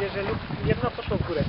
bierze lub jedną poszło w górę.